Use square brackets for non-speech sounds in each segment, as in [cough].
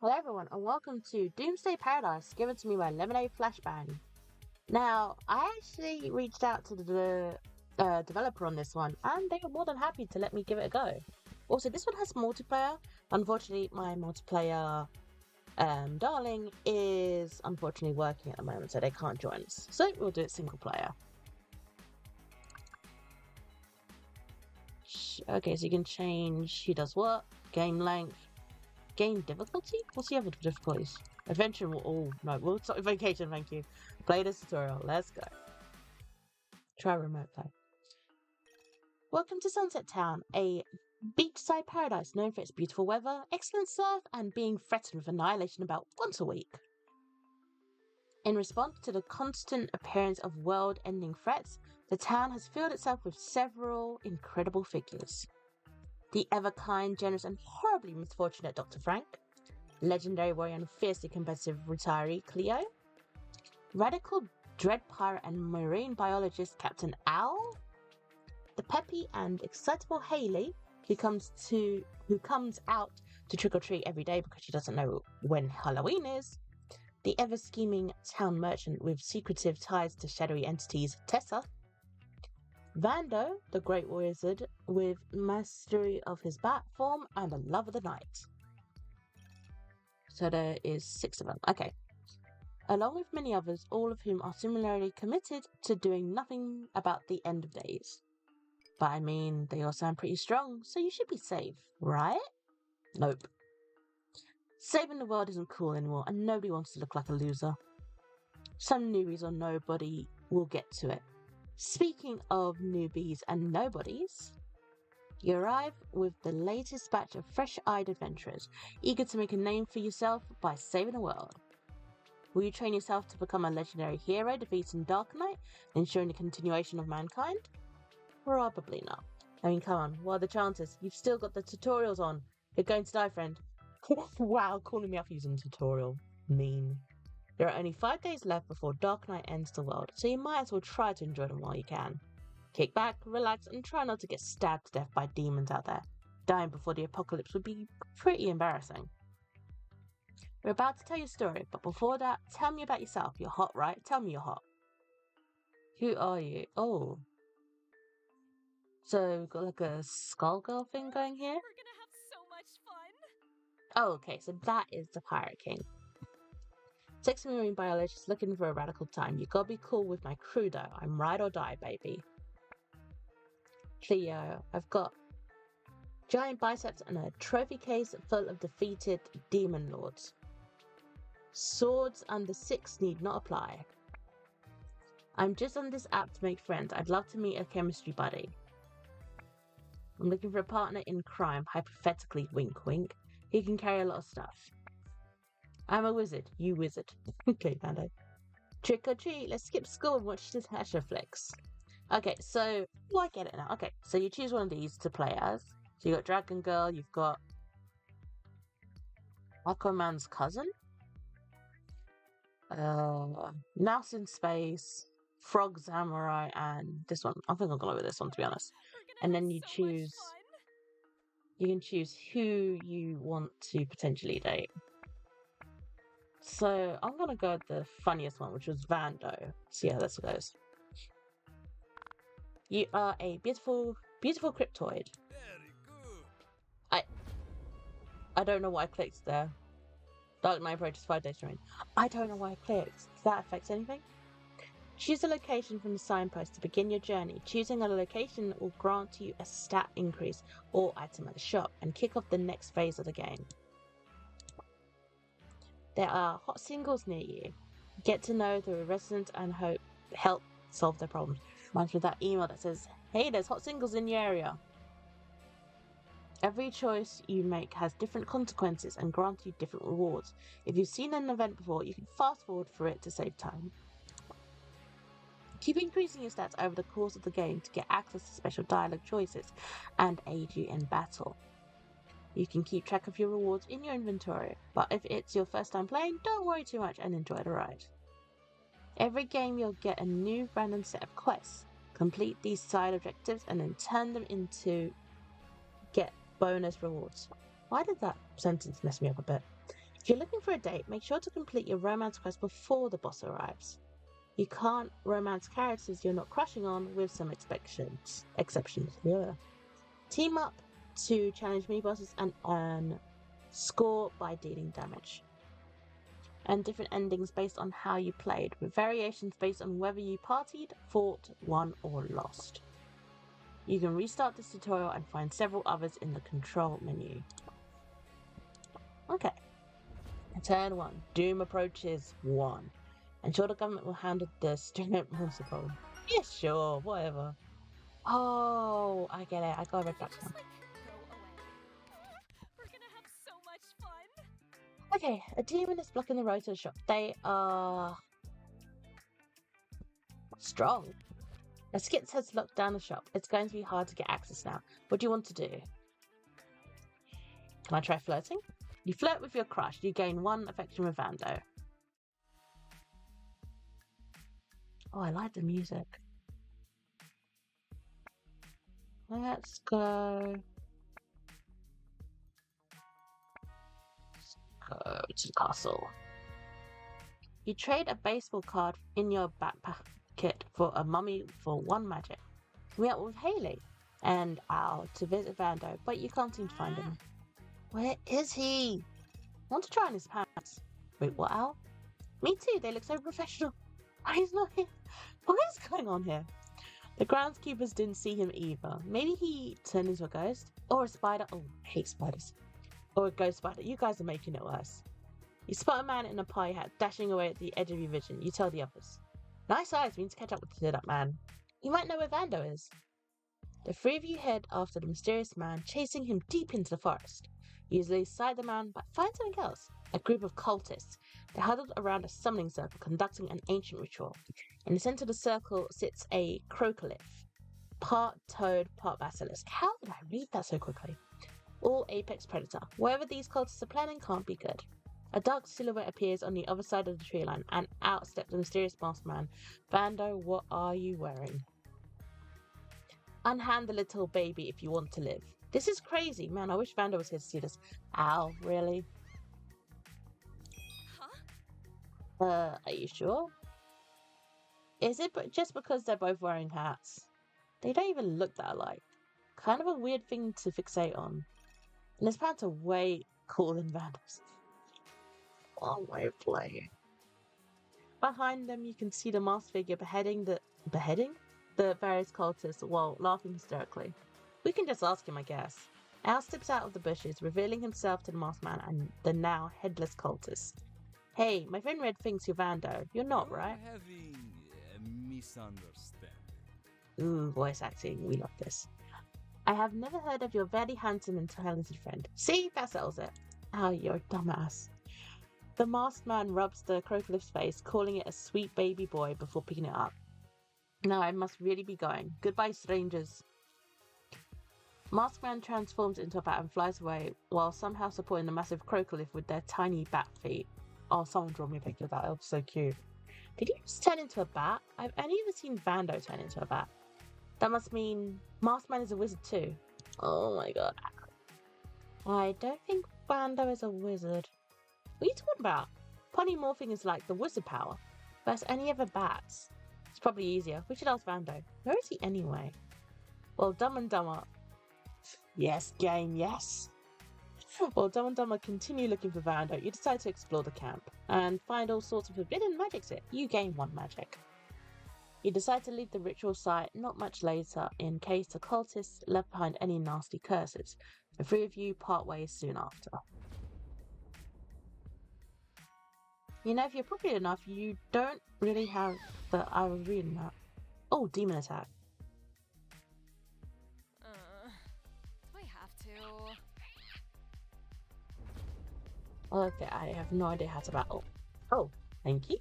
Hello everyone and welcome to Doomsday Paradise given to me by Lemonade Flashbang. Now, I actually reached out to the uh, developer on this one and they were more than happy to let me give it a go. Also, this one has multiplayer. Unfortunately, my multiplayer um, darling is unfortunately working at the moment so they can't join us. So we'll do it single player. Okay, so you can change who does what, game length, game difficulty? What's the other difficulties? Adventure will all oh, no, we'll vacation, thank you. Play this tutorial, let's go. Try remote play. Welcome to Sunset Town, a beachside paradise known for its beautiful weather, excellent surf, and being threatened with annihilation about once a week. In response to the constant appearance of world ending threats, the town has filled itself with several incredible figures the ever kind, generous, and horribly misfortunate Dr. Frank, legendary warrior and fiercely competitive retiree Cleo, radical dread pirate and marine biologist Captain Owl, the peppy and excitable Haley, who comes to who comes out to trick or treat every day because she doesn't know when Halloween is, the ever scheming town merchant with secretive ties to shadowy entities Tessa, Vando, the great wizard, with mastery of his bat form and a love of the night. So there is six of them. Okay. Along with many others, all of whom are similarly committed to doing nothing about the end of days. But I mean, they all sound pretty strong, so you should be safe, right? Nope. Saving the world isn't cool anymore, and nobody wants to look like a loser. Some newbies or nobody will get to it, Speaking of newbies and nobodies, you arrive with the latest batch of fresh eyed adventurers, eager to make a name for yourself by saving the world. Will you train yourself to become a legendary hero, defeating Dark Knight, ensuring the continuation of mankind? Probably not. I mean, come on, what are the chances? You've still got the tutorials on. You're going to die, friend. [laughs] wow, calling me up using tutorial. Mean. There are only five days left before Dark Knight ends the world, so you might as well try to enjoy them while you can. Kick back, relax, and try not to get stabbed to death by demons out there. Dying before the apocalypse would be pretty embarrassing. We're about to tell your story, but before that, tell me about yourself. You're hot, right? Tell me you're hot. Who are you? Oh. So we've got like a skullgirl thing going here? We're gonna have so much fun! Oh, okay, so that is the Pirate King. Sexy marine biologist looking for a radical time. You gotta be cool with my crew though. I'm ride or die, baby. Cleo, uh, I've got giant biceps and a trophy case full of defeated demon lords. Swords under six need not apply. I'm just on this app to make friends. I'd love to meet a chemistry buddy. I'm looking for a partner in crime, hypothetically, wink wink. He can carry a lot of stuff. I'm a wizard. You wizard. [laughs] okay, Vando. Trick or treat. Let's skip school and watch the Tasha flicks. Okay, so well, I get it now. Okay, so you choose one of these to play as. So you got Dragon Girl. You've got Aquaman's cousin. Uh, Mouse in Space, Frog Samurai, and this one. I think I'll go with this one to be honest. And then you so choose. You can choose who you want to potentially date. So I'm gonna go with the funniest one, which was Vando. See how this goes. You are a beautiful, beautiful cryptoid. I I don't know why I clicked there. Dark Knight approaches five days rain. I don't know why I clicked. Does that affect anything? Choose a location from the signpost to begin your journey. Choosing a location will grant you a stat increase or item at the shop and kick off the next phase of the game. There are hot singles near you. Get to know the residents and hope help solve their problems. Reminds me of that email that says, "Hey, there's hot singles in your area." Every choice you make has different consequences and grants you different rewards. If you've seen an event before, you can fast forward for it to save time. Keep increasing your stats over the course of the game to get access to special dialogue choices and aid you in battle. You can keep track of your rewards in your inventory, but if it's your first time playing, don't worry too much and enjoy the ride. Every game you'll get a new random set of quests. Complete these side objectives and then turn them into get bonus rewards. Why did that sentence mess me up a bit? If you're looking for a date, make sure to complete your romance quest before the boss arrives. You can't romance characters you're not crushing on with some exceptions. Exceptions. Yeah. Team up to challenge mini bosses and earn score by dealing damage. And different endings based on how you played, with variations based on whether you partied, fought, won, or lost. You can restart this tutorial and find several others in the control menu. Okay. Turn 1. Doom approaches 1. Ensure the government will handle the student monster problem. Yeah, sure, whatever. Oh, I get it. I got it back now. Okay, a demon is blocking the road to the shop. They are strong. A Skits has locked down the shop. It's going to be hard to get access now. What do you want to do? Can I try flirting? You flirt with your crush. You gain one affection with Vando. Oh, I like the music. Let's go. Go to the castle. You trade a baseball card in your backpack for a mummy for one magic. We up with Haley and Al to visit Vando, but you can't seem to find him. Where is he? I want to try on his pants. Wait, what, Al? Me too, they look so professional. Why [laughs] he's not here? What is going on here? The groundskeepers didn't see him either. Maybe he turned into a ghost? Or a spider? Oh, I hate spiders. Or a ghost spider. You guys are making it worse. You spot a man in a pie hat dashing away at the edge of your vision. You tell the others. Nice eyes means catch up with that man. You might know where Vando is. The three of you head after the mysterious man, chasing him deep into the forest. You lose sight of the man, but find something else. A group of cultists they're huddled around a summoning circle conducting an ancient ritual. In the center of the circle sits a crocolith, part toad, part basilisk. How did I read that so quickly? All apex predator. Wherever these cultists are planning can't be good. A dark silhouette appears on the other side of the tree line, and out steps the mysterious masked man. Vando, what are you wearing? Unhand the little baby if you want to live. This is crazy. Man, I wish Vando was here to see this. Ow, really? Uh, are you sure? Is it just because they're both wearing hats? They don't even look that alike. Kind of a weird thing to fixate on. And his pants are way cooler than Vando's. Long oh way of playing. Behind them, you can see the masked figure beheading the beheading the various cultists while laughing hysterically. We can just ask him, I guess. Al steps out of the bushes, revealing himself to the masked man and the now headless cultist. Hey, my friend Red thinks you're Vando. You're not, right? Having a misunderstanding. Ooh, voice acting. We love this. I have never heard of your very handsome and talented friend. See, that settles it. Oh, you're a dumbass. The masked man rubs the crocolith's face, calling it a sweet baby boy before picking it up. Now I must really be going. Goodbye, strangers. Masked man transforms into a bat and flies away, while somehow supporting the massive crocolith with their tiny bat feet. Oh, someone draw me a picture of that. It was so cute. Did he just turn into a bat? I've only ever seen Vando turn into a bat. That must mean Maskman is a wizard too. Oh my god. I don't think Vando is a wizard. What are you talking about? Polymorphing is like the wizard power. Versus any other bats. It's probably easier. We should ask Vando. Where is he anyway? Well, Dumb and Dumber. Yes, game, yes. While Dumb and Dumber continue looking for Vando, you decide to explore the camp and find all sorts of forbidden magics here. You gain one magic. You decide to leave the ritual site not much later in case the cultists left behind any nasty curses. The three of you part ways soon after. You know, if you're popular enough, you don't really have the. I was reading that. Oh, demon attack. Okay, I have no idea how to battle. Oh, thank you.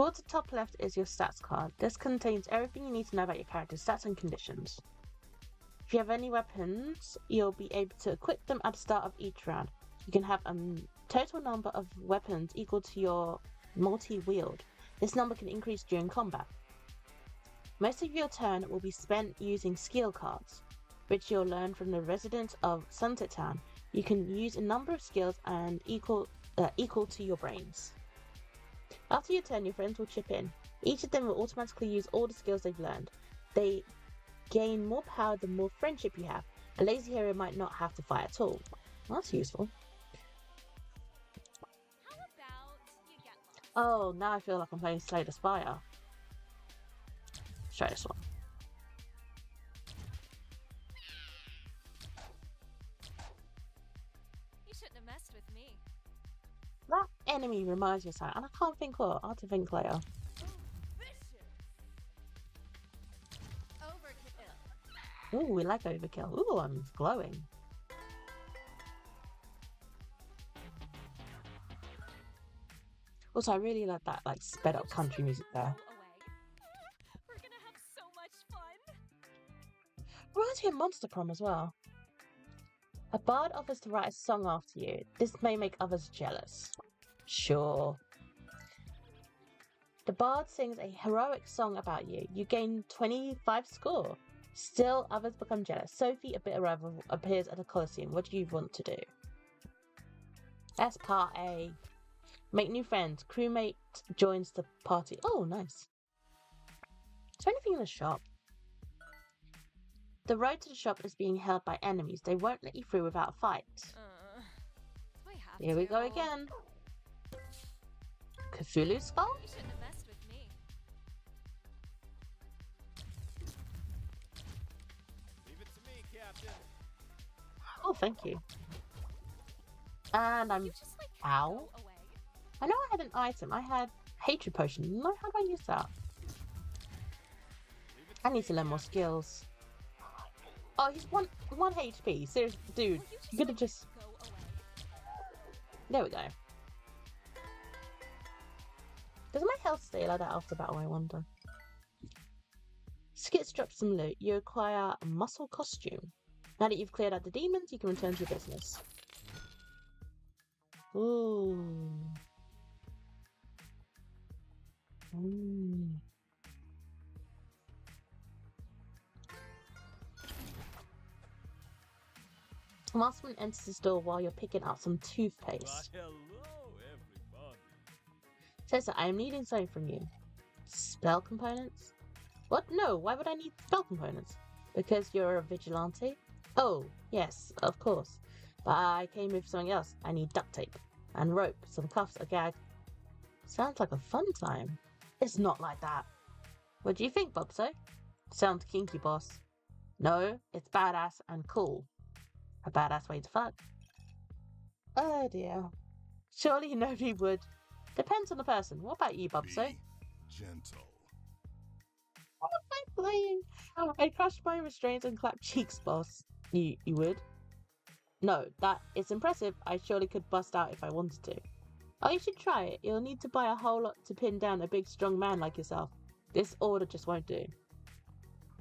Towards the top left is your stats card. This contains everything you need to know about your character's stats and conditions. If you have any weapons, you'll be able to equip them at the start of each round. You can have a total number of weapons equal to your multi-wield. This number can increase during combat. Most of your turn will be spent using skill cards, which you'll learn from the residents of Sunset Town you can use a number of skills and equal uh, equal to your brains. After your turn, your friends will chip in. Each of them will automatically use all the skills they've learned. They gain more power the more friendship you have. A lazy hero might not have to fight at all. That's useful. How about you get lost? Oh, now I feel like I'm playing Slay the Spire. Let's try this one. Enemy reminds me of something, and I can't think what. I'll have to think later. Oh, Ooh, we like overkill. Ooh, I'm glowing. Also, I really like that like sped up country music there. We're gonna have so much fun. Reminds me of Monster Prom as well. A bard offers to write a song after you. This may make others jealous. Sure. The bard sings a heroic song about you. You gain 25 score. Still, others become jealous. Sophie, a bitter rival, appears at the Colosseum. What do you want to do? That's part A. Make new friends. Crewmate joins the party. Oh, nice. Is there anything in the shop? The road to the shop is being held by enemies. They won't let you through without a fight. Uh, do I have Here we go again. Me, Captain. Oh, thank you. And I'm. you just like ow. away. I know I had an item. I had Hatred Potion. No, how do I use that? I need to learn more skills. Oh, he's one one HP. Seriously, dude, you you could have like, just. go away. There we go. Health stay like that after battle? I wonder. Skits drop some loot. You acquire a muscle costume. Now that you've cleared out the demons, you can return to your business. Ooh. Ooh. Masterman enters the store while you're picking up some toothpaste. everybody. Says that I am needing something from you. Spell components? What? No, why would I need spell components? Because you're a vigilante? Oh, yes, of course. But I came with something else. I need duct tape and rope, some cuffs, a gag. Sounds like a fun time. It's not like that. What do you think, Bobso? Sounds kinky, boss. No, it's badass and cool. A badass way to fuck. Oh dear. Surely nobody would. Depends on the person. What about you? Be gentle. What am I playing? I crushed my restraints and clapped cheeks, boss. You you would? No, that is impressive. I surely could bust out if I wanted to. Oh, you should try it. You'll need to buy a whole lot to pin down a big, strong man like yourself. This order just won't do.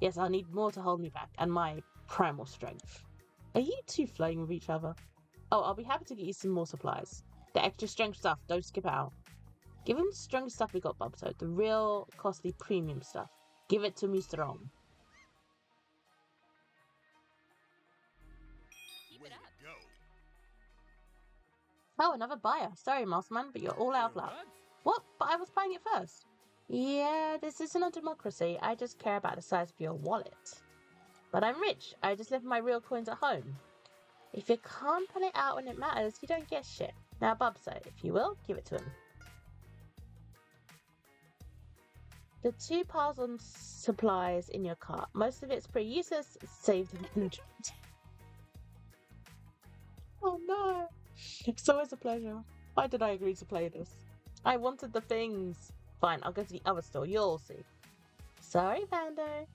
Yes, I'll need more to hold me back, and my primal strength. Are you two flirting with each other? Oh, I'll be happy to get you some more supplies. The extra strength stuff, don't skip out. Give him the strong stuff we got, Bobso. The real costly premium stuff. Give it to me strong. Keep Way it to up. go. Oh, another buyer. Sorry, Maskman, but you're all out of luck. What? What? But I was buying it first. Yeah, this isn't a democracy. I just care about the size of your wallet. But I'm rich. I just live my real coins at home. If you can't pull it out when it matters, you don't get shit. Now, Bubso, if you will, give it to him. The two piles on supplies in your cart. Most of it's pretty useless, save the inventory. [laughs] oh no! It's always a pleasure. Why did I agree to play this? I wanted the things. Fine, I'll go to the other store. You'll see. Sorry, Vando.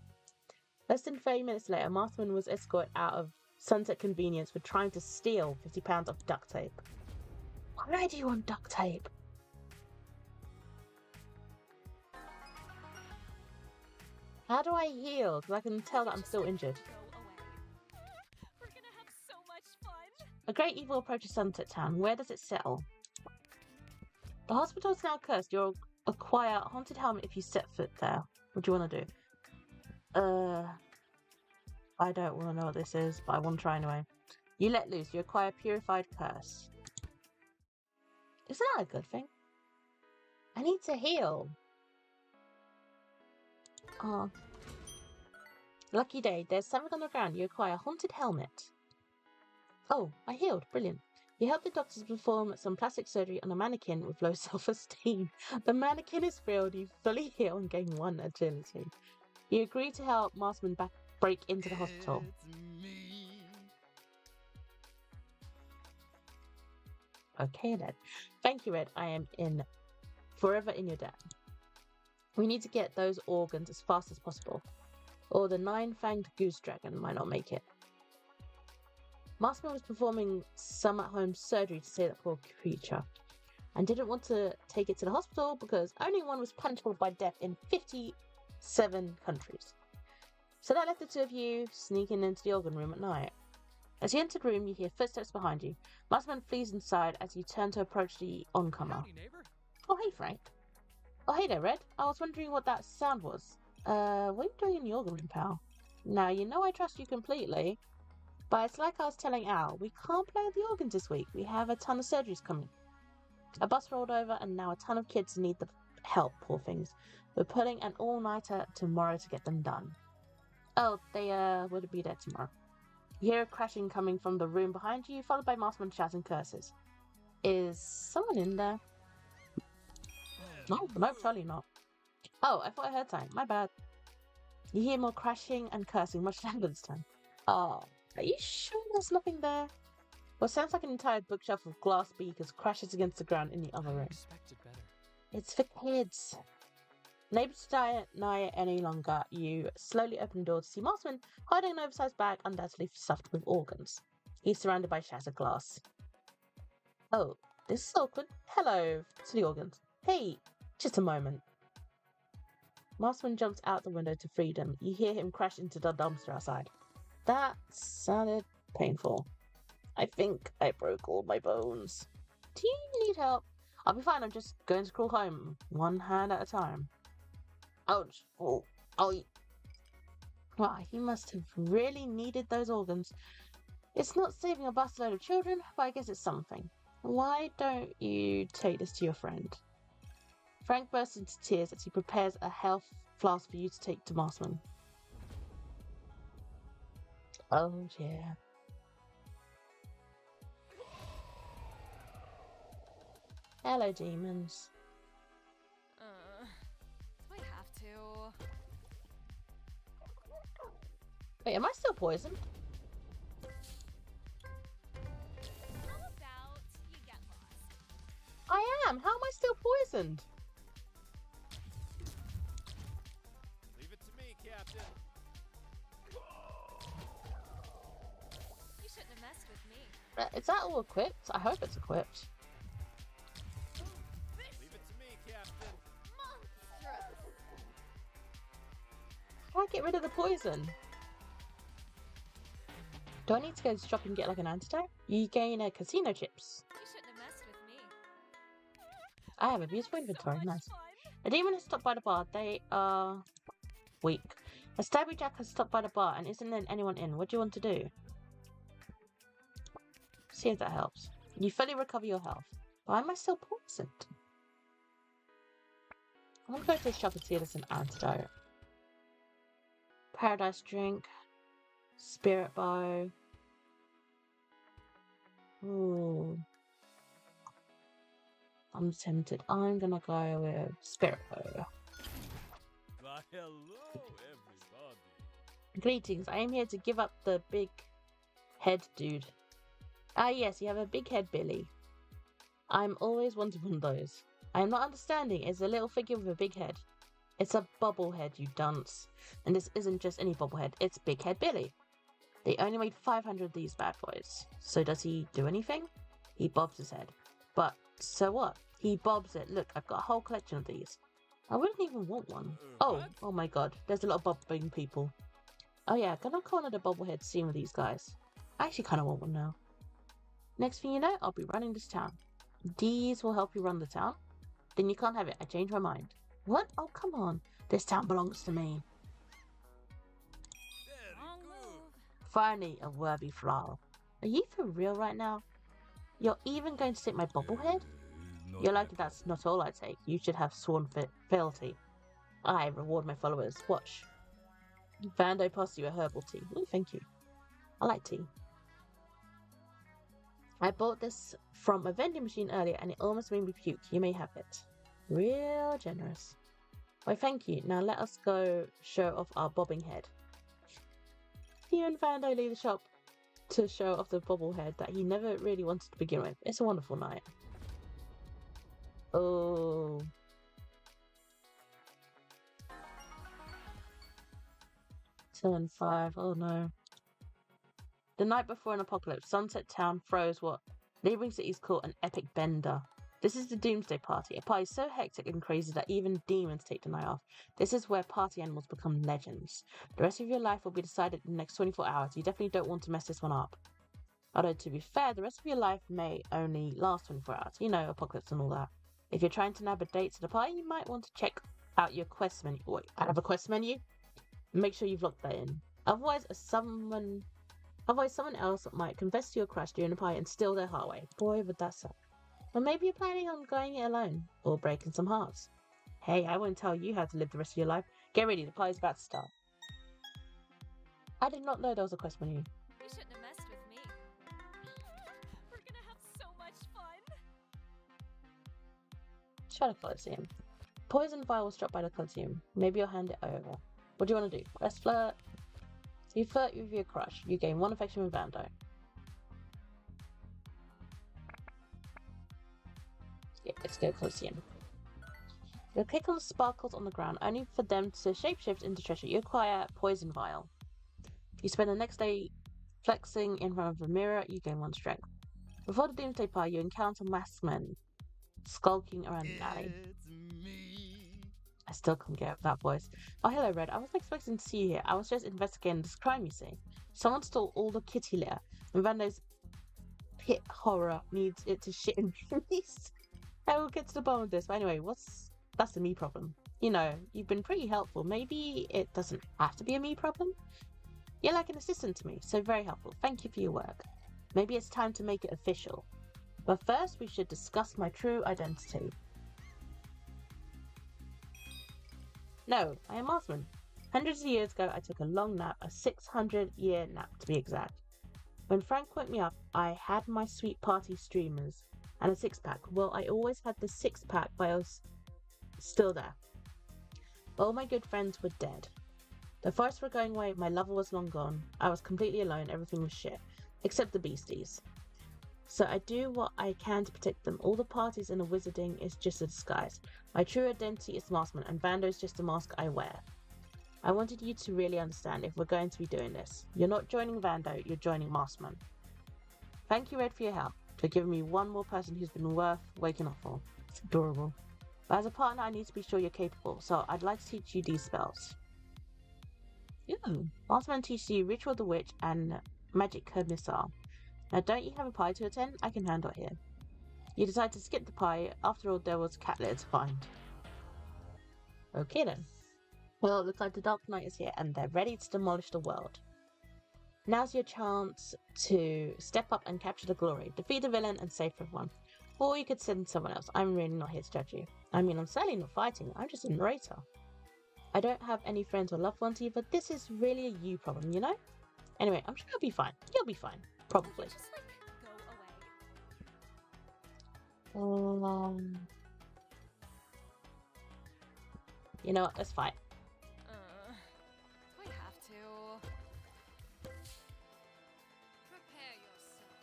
Less than 30 minutes later, Masterman was escorted out of Sunset Convenience for trying to steal 50 pounds of duct tape. Why do you want duct tape? How do I heal? Because I can tell that I'm still injured. A great evil approaches Sunset Town. Where does it settle? The hospital is now cursed. You'll acquire a haunted helmet if you set foot there. What do you want to do? Uh, I don't want to know what this is, but I want to try anyway. You let loose. You acquire purified curse. Isn't that a good thing? I need to heal. Oh. Lucky day. There's something on the ground. You acquire a haunted helmet. Oh, I healed. Brilliant. You help the doctors perform some plastic surgery on a mannequin with low [laughs] self-esteem. The mannequin is thrilled. You fully heal and gain one agility. You agree to help Maskman back break into the hospital. Okay then. Thank you, Red. I am in forever in your debt. We need to get those organs as fast as possible, or the nine-fanged goose dragon might not make it. Maskman was performing some at-home surgery to save that poor creature, and didn't want to take it to the hospital because only one was punishable by death in 57 countries. So that left the two of you sneaking into the organ room at night. As you enter the room, you hear footsteps behind you. Maskman flees inside as you turn to approach the oncomer. Howdy. Oh, hey, Frank. Oh, hey there, Red. I was wondering what that sound was. Uh, what are you doing in your room, pal? Now, you know I trust you completely, but it's like I was telling Al, we can't play the organs this week. We have a ton of surgeries coming. A bus rolled over, and now a ton of kids need the help, poor things. We're putting an all-nighter tomorrow to get them done. Oh, they, uh, would be there tomorrow. You hear a crashing coming from the room behind you, followed by Maskman shouting and curses. Is someone in there? No, no, surely not. Oh, I thought I heard time. My bad. You hear more crashing and cursing much [laughs] louder this time. Oh, are you sure there's nothing there? What sounds like an entire bookshelf of glass beakers crashes against the ground in the other room. It's for kids. Neighbors deny it any longer, you slowly open the door to see Maskman hiding an oversized bag undoubtedly stuffed with organs. He's surrounded by shattered glass. Oh, this is awkward. Hello to the organs. Hey, just a moment. Marsman jumps out the window to freedom. You hear him crash into the dumpster outside. That sounded painful. I think I broke all my bones. Do you need help? I'll be fine. I'm just going to crawl home, one hand at a time. Ouch. Oh, oh. Wow, he must have really needed those organs. It's not saving a busload of children, but I guess it's something. Why don't you take this to your friend? Frank bursts into tears as he prepares a health flask for you to take to Maskman. Oh dear. Hello, demons. Uh, do I have to? Wait, am I still poisoned? How about you get lost? I am. How am I still poisoned? Is that all equipped? I hope it's equipped. Leave it to me, Captain. Monstrous! I get rid of the poison? Do I need to go to the shop and get like an antidote? You gain a casino chips. You shouldn't have messed with me. I have a beautiful inventory. So Nice. A demon has stopped by the bar. They are weak. A stabby jack has stopped by the bar and isn't letting anyone in. What do you want to do? See if that helps. You fully recover your health. Why am I still poisoned? I'm gonna go to the shop and see if there's an antidote. Paradise drink. Spirit bow. Ooh. I'm tempted. I'm gonna go with Spirit bow. Why, hello, everybody. Greetings, I am here to give up the big head dude. Ah, yes, you have a big head, Billy. I'm always wanted one of those. I am not understanding. It's a little figure with a big head. It's a bobblehead, you dunce. And this isn't just any bobblehead, it's Big Head Billy. They only made 500 of these bad boys. So does he do anything? He bobs his head. But so what? He bobs it. Look, I've got a whole collection of these. I wouldn't even want one. Uh, Oh, oh my god. There's a lot of bobbing people. Oh yeah, gonna corner the bobblehead scene with these guys. I actually kind of want one now. Next thing you know, I'll be running this town. These will help you run the town. Then you can't have it. I changed my mind. What? Oh, come on. This town belongs to me. Finally, a worthy flower. Are you for real right now? You're even going to take my bobblehead? You're lucky that's not all I take. You should have sworn fe- fealty. I reward my followers. Watch. Vando passed you a herbal tea. Oh, thank you. I like tea. I bought this from a vending machine earlier and it almost made me puke. You may have it. Real generous. Why, thank you. Now let us go show off our bobbing head. You and Vando leave the shop to show off the bobblehead that he never really wanted to begin with. It's a wonderful night. Oh. Turn five. Oh no. The night before an apocalypse, Sunset Town throws what neighboring cities call an epic bender. This is the Doomsday Party, a party so hectic and crazy that even demons take the night off. This is where party animals become legends. The rest of your life will be decided in the next 24 hours. You definitely don't want to mess this one up. Although, to be fair, the rest of your life may only last 24 hours. You know, apocalypse and all that. If you're trying to nab a date to the party, you might want to check out your quest menu. Wait, I have a quest menu? Make sure you've locked that in. Otherwise, someone, otherwise someone else might confess to your crush during the party and steal their heart away. Boy, would that suck. Or maybe you're planning on going it alone, or breaking some hearts. Hey, I won't tell you how to live the rest of your life. Get ready, the party's about to start. I did not know there was a quest menu. You shouldn't have messed with me. [laughs] We're gonna have so much fun. Shadow Colosseum. Poison vial was dropped by the Colosseum. Maybe you'll hand it over. What do you want to do? Let's flirt. You flirt with your crush. You gain one affection with Vando. Yeah, let's go Colosseum. You'll click on the sparkles on the ground, only for them to shapeshift into treasure. You acquire Poison Vial. You spend the next day flexing in front of the mirror, you gain one strength. Before the Doomsday Party, you encounter masked men skulking around the alley. Still can't get that voice. Oh, hello, Red. I wasn't expecting to see you here. I was just investigating this crime, you see. Someone stole all the kitty litter, and Vando's pit horror needs it to shit in [laughs] peace. I will get to the bottom of this. But anyway, what's that's the me problem. You know, you've been pretty helpful. Maybe it doesn't have to be a me problem. You're like an assistant to me, so very helpful. Thank you for your work. Maybe it's time to make it official. But first, we should discuss my true identity. No, I am Osman. Hundreds of years ago, I took a long nap, a 600 year nap to be exact. When Frank woke me up, I had my sweet party streamers and a six pack. Well, I always had the six pack, but I was still there. All my good friends were dead. The forests were going away, my lover was long gone. I was completely alone, everything was shit. Except the beasties. So I do what I can to protect them. All the parties and the wizarding is just a disguise. My true identity is Maskman, and Vando is just a mask I wear. I wanted you to really understand if we're going to be doing this. You're not joining Vando, you're joining Maskman. Thank you, Red, for your help, for giving me one more person who's been worth waking up for. It's adorable. But as a partner, I need to be sure you're capable, so I'd like to teach you these spells. Ooh. Maskman teaches you Ritual of the Witch and Magic Curve Missile. Now, don't you have a pie to attend? I can handle it here. You decide to skip the pie. After all, there was cat litter to find. Okay then. Well, it looks like the Dark Knight is here and they're ready to demolish the world. Now's your chance to step up and capture the glory, defeat the villain, and save everyone. Or you could send someone else. I'm really not here to judge you. I mean, I'm certainly not fighting, I'm just a narrator. I don't have any friends or loved ones either. This is really a you problem, you know? Anyway, I'm sure you'll be fine. You'll be fine. Probably. Just like go. Um, you know what? Let's fight. Uh, we have to. Prepare yourself.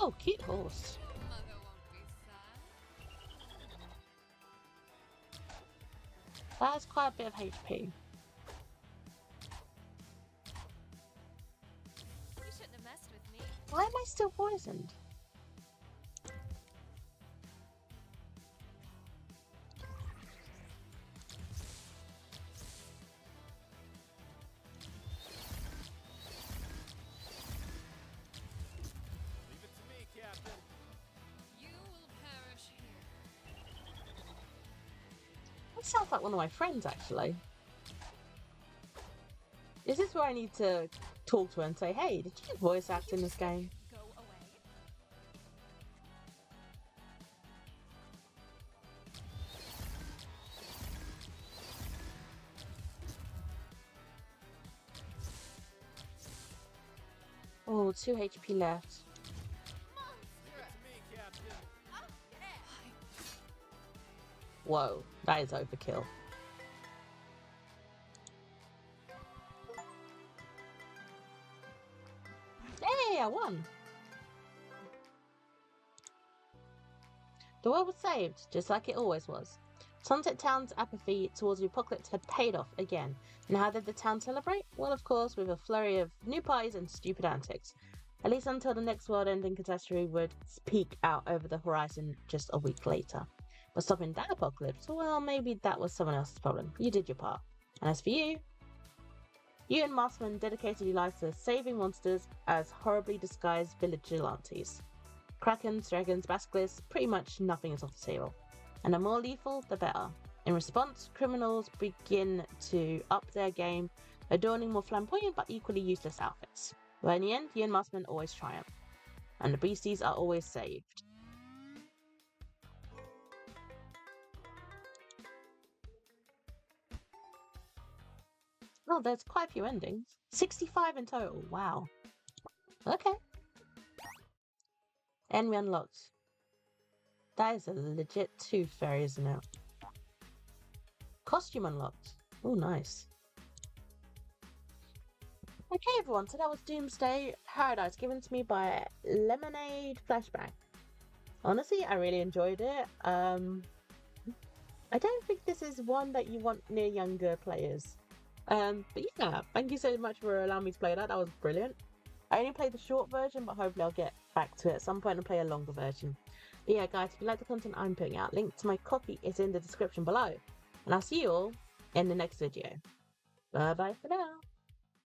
Oh, cute horse. Mother won't be sad. That has quite a bit of HP. Why am I still poisoned? Leave it to me, Captain. You will perish here. That sounds like one of my friends, actually. Is this where I need to talk to her and say, hey, did you voice act in this game? Oh, two HP left. Whoa, that is overkill. The world was saved, just like it always was. Sunset Town's apathy towards the apocalypse had paid off again. And how did the town celebrate? Well, of course, with a flurry of new parties and stupid antics. At least until the next world ending catastrophe would peek out over the horizon just a week later. But stopping that apocalypse, well, maybe that was someone else's problem. You did your part. And as for you, and Masterman dedicated to saving monsters as horribly disguised vigilantes. Krakens, dragons, basilisks, pretty much nothing is off the table. And the more lethal, the better. In response, criminals begin to up their game, adorning more flamboyant but equally useless outfits. But in the end, and Masterman always triumph. And the beasties are always saved. There's quite a few endings. 65 in total. Wow. Okay. Enemy unlocked. That is a legit tooth fairy, isn't it? Costume unlocked. Oh, nice. Okay, everyone, so that was Doomsday Paradise given to me by Lemonade Flashbang. Honestly, I really enjoyed it. Um, I don't think this is one that you want near younger players. Um, but yeah, thank you so much for allowing me to play that. That was brilliant. I only played the short version, but hopefully I'll get back to it at some point and play a longer version. But yeah, guys, if you like the content I'm putting out, link to my copy is in the description below. And I'll see you all in the next video. Bye bye for now.